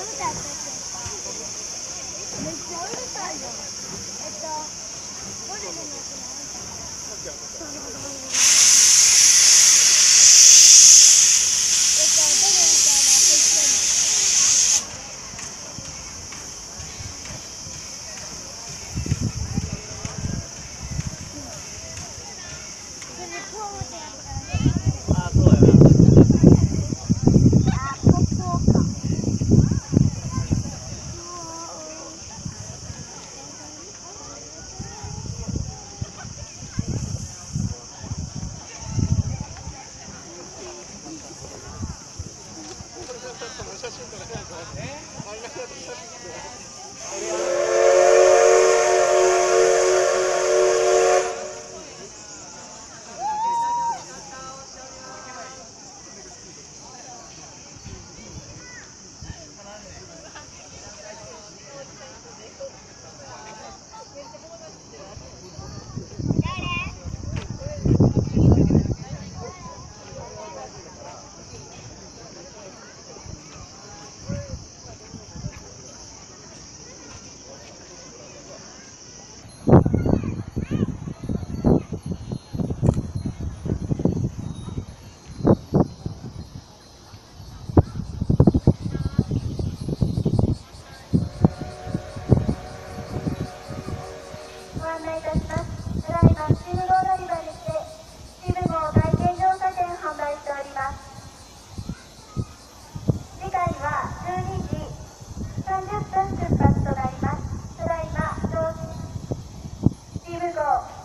Look at this. Look at this. いたします。だいま、スチーム号乗りにして、スチーム号体験乗車券販売しております。次回は12時30分出発となります。号